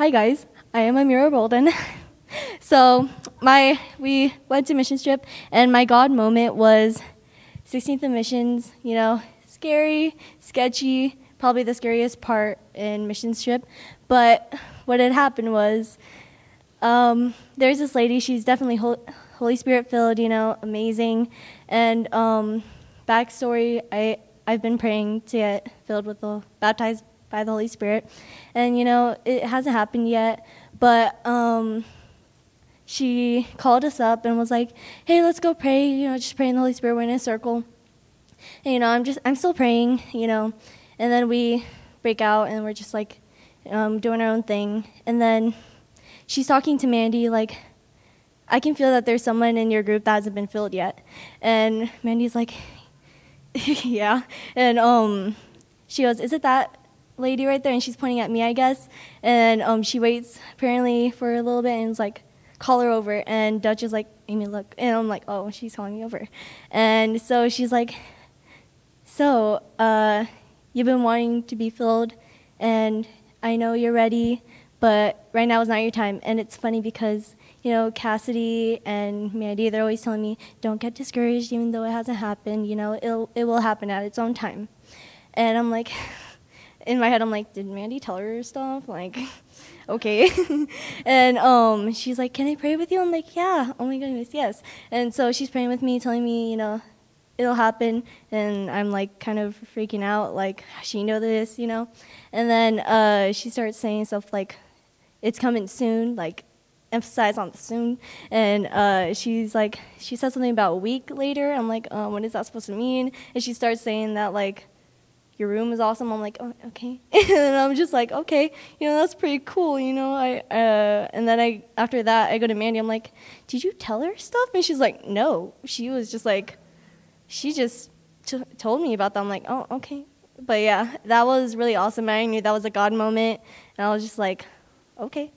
Hi guys, I am Amira Bolden. so my we went to mission trip, and my God moment was 16th of missions. You know, scary, sketchy, probably the scariest part in mission trip. But what had happened was um, there's this lady. She's definitely Holy Spirit filled. You know, amazing. And um, backstory, I I've been praying to get filled with the baptized by the Holy Spirit. And, you know, it hasn't happened yet, but um, she called us up and was like, hey, let's go pray, you know, just pray in the Holy Spirit. We're in a circle. And, you know, I'm just, I'm still praying, you know, and then we break out and we're just like um, doing our own thing. And then she's talking to Mandy, like, I can feel that there's someone in your group that hasn't been filled yet. And Mandy's like, yeah. And um, she goes, is it that lady right there, and she's pointing at me, I guess. And um, she waits apparently for a little bit and is like, call her over. And Dutch is like, Amy, look. And I'm like, oh, she's calling me over. And so she's like, so uh, you've been wanting to be filled, and I know you're ready, but right now is not your time. And it's funny because you know, Cassidy and Mandy, they're always telling me, don't get discouraged even though it hasn't happened, you know, it'll, it will happen at its own time. And I'm like, in my head, I'm like, did Mandy tell her stuff? Like, okay. and um, she's like, can I pray with you? I'm like, yeah. Oh my goodness, yes. And so she's praying with me, telling me, you know, it'll happen. And I'm like, kind of freaking out, like, she know this, you know. And then uh, she starts saying stuff like, it's coming soon, like, emphasize on soon. And uh, she's like, she said something about a week later. I'm like, um, what is that supposed to mean? And she starts saying that like your room is awesome. I'm like, oh, okay. and I'm just like, okay, you know, that's pretty cool, you know. I uh, and then I after that I go to Mandy. I'm like, did you tell her stuff? And she's like, no. She was just like, she just t- told me about that. I'm like, oh, okay. But yeah, that was really awesome. I knew that was a God moment, and I was just like, okay.